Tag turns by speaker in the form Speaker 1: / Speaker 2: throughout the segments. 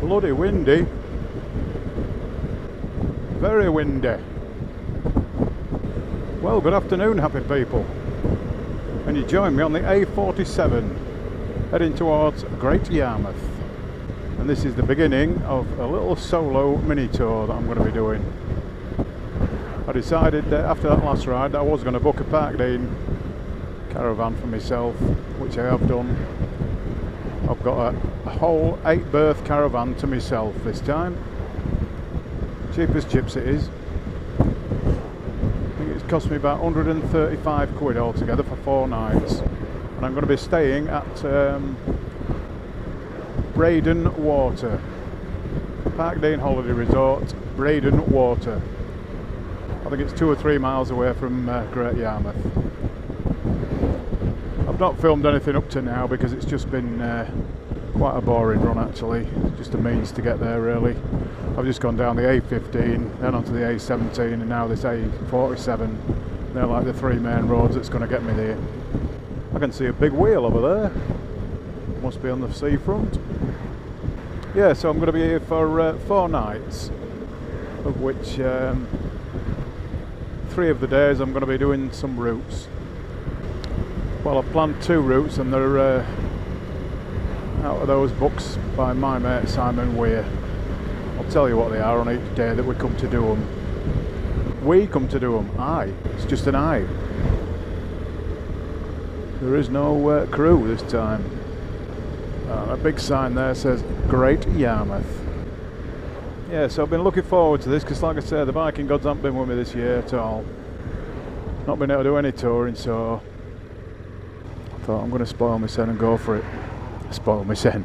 Speaker 1: Bloody windy. Very windy. Well, good afternoon, happy people. And you join me on the A47 heading towards Great Yarmouth. And this is the beginning of a little solo mini tour that I'm going to be doing. I decided that after that last ride that I was going to book a park Parkdean caravan for myself, which I have done. I've got a, a whole eight berth caravan to myself this time. Cheap as chips it is. I think it's cost me about 135 quid altogether for four nights. And I'm going to be staying at um, Breydon Water. Parkdean Holiday Resort, Breydon Water. I think it's two or three miles away from uh, Great Yarmouth. Not filmed anything up to now because it's just been uh, quite a boring run actually. Just a means to get there really. I've just gone down the A15, then onto the A17 and now this A47. They're like the three main roads that's going to get me there. I can see a big wheel over there. Must be on the seafront. Yeah, so I'm going to be here for uh, four nights, of which um, three of the days I'm going to be doing some routes. Well, I've planned two routes and they're uh, out of those books by my mate Simon Weir. I'll tell you what they are on each day that we come to do them. We come to do them. I. It's just an I. There is no uh, crew this time. Uh, a big sign there says Great Yarmouth. Yeah, so I've been looking forward to this because, like I said, the biking gods haven't been with me this year at all. Not been able to do any touring, so thought I'm going to spoil my sen and go for it. Spoil my sen.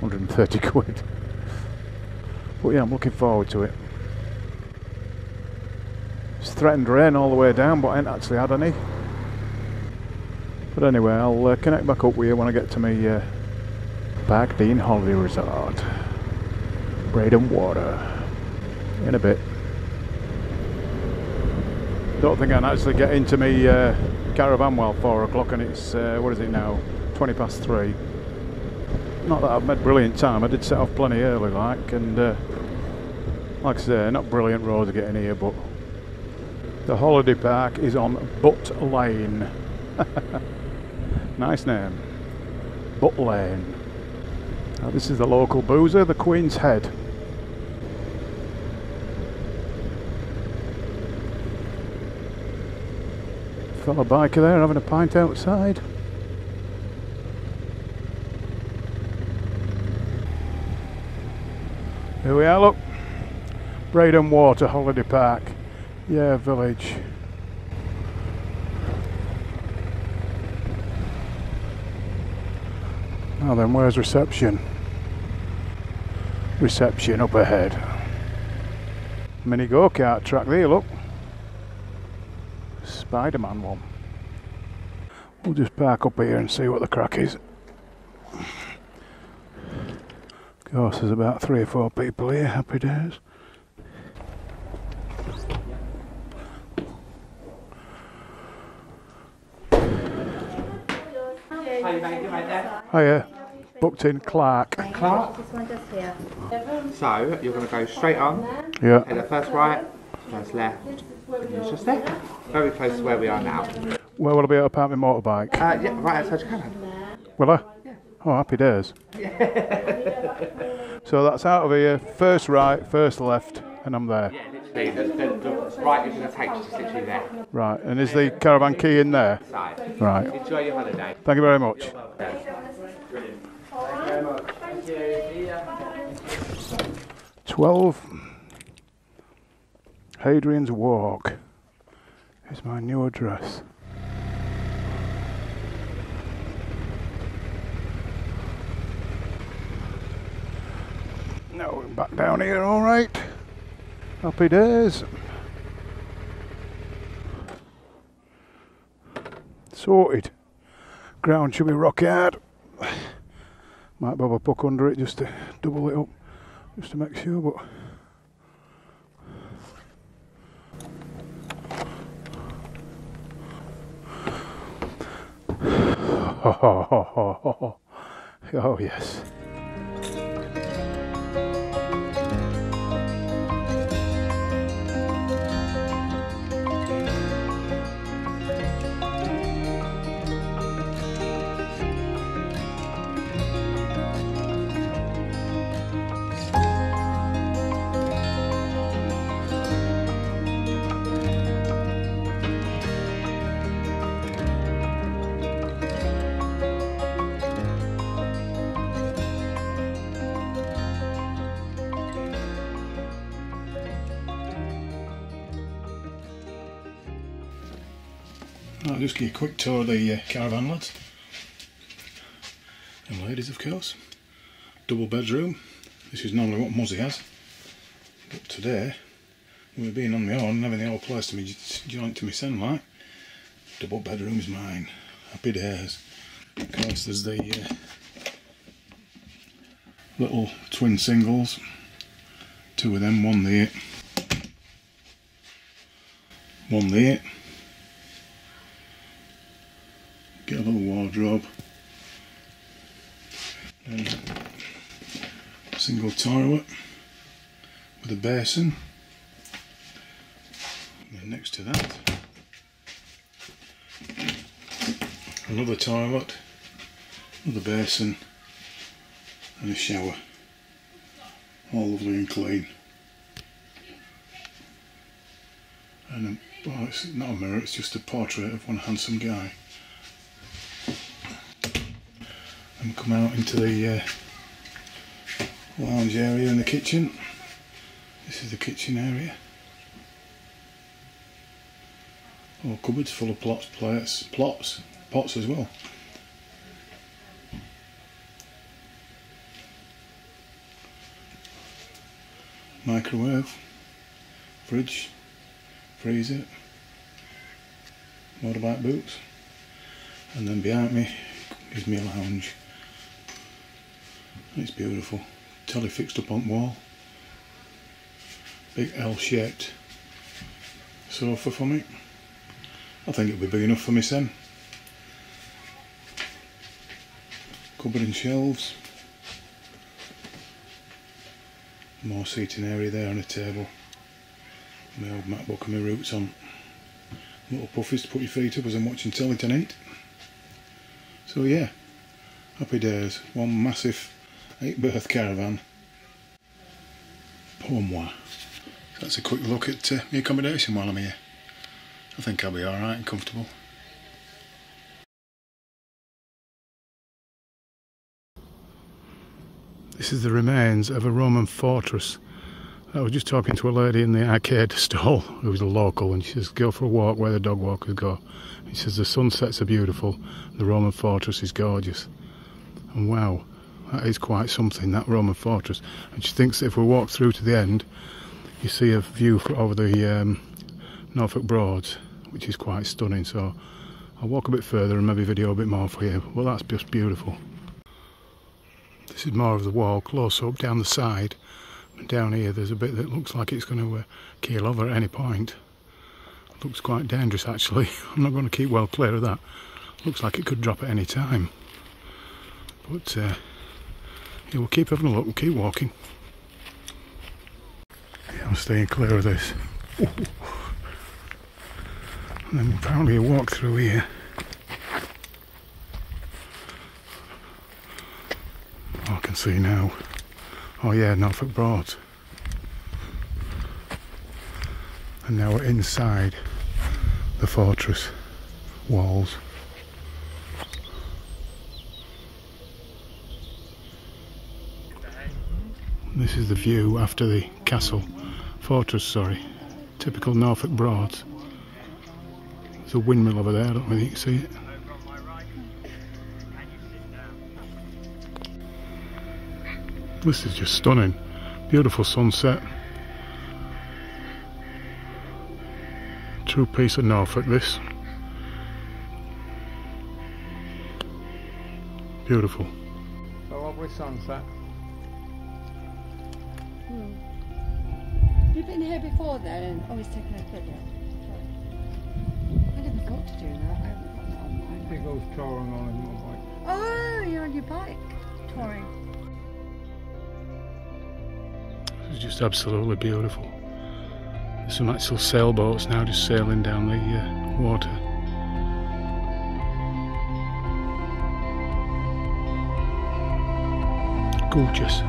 Speaker 1: 130 quid. But yeah, I'm looking forward to it. It's threatened rain all the way down, but I ain't actually had any. But anyway, I'll uh, connect back up with you when I get to my uh, Parkdean Holiday Resort. Breydon Water. In a bit. Don't think I can actually get into my uh, caravan well 4 o'clock and it's, uh, what is it now, 20 past 3. Not that I've made brilliant time, I did set off plenty early like and uh, like I say, not brilliant roads getting here but the holiday park is on Butt Lane. nice name. Butt Lane. Now this is the local boozer, the Queen's Head. Fellow biker there having a pint outside. Here we are, look. Breydon Water Holiday Park. Yeah, village. Now then, where's reception? Reception up ahead. Mini go-kart track there, look. Spider-Man one. We'll just park up here and see what the crack is. Of course, there's about three or four people here. Happy days.
Speaker 2: How you going? You right there?
Speaker 1: Hiya. Uh, booked in Clark.
Speaker 2: Clark.
Speaker 3: This one just here.
Speaker 2: So you're going to go straight on,
Speaker 1: Yeah.
Speaker 2: head the first right, first left, and it's just there. Very close to where we are now.
Speaker 1: Where will I be able to park my motorbike?
Speaker 2: Uh, yeah, right outside your cabin.
Speaker 1: Will I? Yeah. Oh, happy days. so that's out of here. First right, first left, and I'm there.
Speaker 2: Yeah, literally. The, the, the right you're going to take is just literally there.
Speaker 1: Right, and is the caravan key in there?
Speaker 2: Side.
Speaker 1: Right.
Speaker 2: Enjoy your holiday.
Speaker 1: Thank you very much.
Speaker 2: Brilliant. Thank you very much. Thank you.
Speaker 1: 12 Hadrian's Walk is my new address. Now we're back down here, all right. Happy days. Sorted. Ground should be rock hard. Might bob a puck under it just to double it up, just to make sure, but. oh yes. I'll just give you a quick tour of the uh, caravan lads. And ladies of course. Double bedroom. This is normally what Muzzy has. But today, with being on my own and having the whole place to me joint to me son like, double bedroom's mine. Happy days. Of course there's the uh, little twin singles. Two of them, one there. One there. Get a little wardrobe. And single toilet with a basin. And next to that, another toilet, another basin, and a shower. All lovely and clean. And a, well, it's not a mirror, it's just a portrait of one handsome guy. And come out into the uh, lounge area in the kitchen. This is the kitchen area. All cupboards full of plots, plates, plots, pots as well. Microwave, fridge, freezer, motorbike boots, and then behind me me a lounge. It's beautiful. Telly fixed up on the wall. Big L-shaped sofa for me. I think it'll be big enough for me son. Cupboard and shelves. More seating area there on a table. My old MacBook and my routes on. Little puffies to put your feet up as I'm watching telly tonight. So yeah, happy days. One massive eight berth caravan. Pour moi. So that's a quick look at uh, my accommodation while I'm here. I think I'll be alright and comfortable. This is the remains of a Roman fortress. I was just talking to a lady in the arcade stall who was a local and she says go for a walk where the dog walkers go. She says the sunsets are beautiful, the Roman fortress is gorgeous. And wow, that is quite something, that Roman fortress. And she thinks if we walk through to the end, you see a view over the um, Norfolk Broads, which is quite stunning. So I'll walk a bit further and maybe video a bit more for you. Well, that's just beautiful. This is more of the wall, close up down the side. And down here, there's a bit that looks like it's going to uh, keel over at any point. Looks quite dangerous, actually. I'm not going to keep well clear of that. Looks like it could drop at any time. But uh, we'll keep having a look. We'll keep walking. Yeah, I'm staying clear of this. And then apparently a walk through here. Oh, I can see now. Oh yeah, Norfolk Broads. And now we're inside the fortress walls. This is the view after the castle, fortress, sorry. Typical Norfolk Broads. There's a windmill over there, I don't know if you can see it. This is just stunning. Beautiful sunset. True piece of Norfolk this. Beautiful.
Speaker 2: A lovely sunset.
Speaker 3: Hmm. You've been here before then and always taken a video. I never thought to do that. I haven't got that on
Speaker 2: He
Speaker 3: mine.
Speaker 2: goes touring on my bike.
Speaker 3: Oh, you're on your bike touring.
Speaker 1: It's just absolutely beautiful. There's some actual sailboats now just sailing down the uh, water. Gorgeous.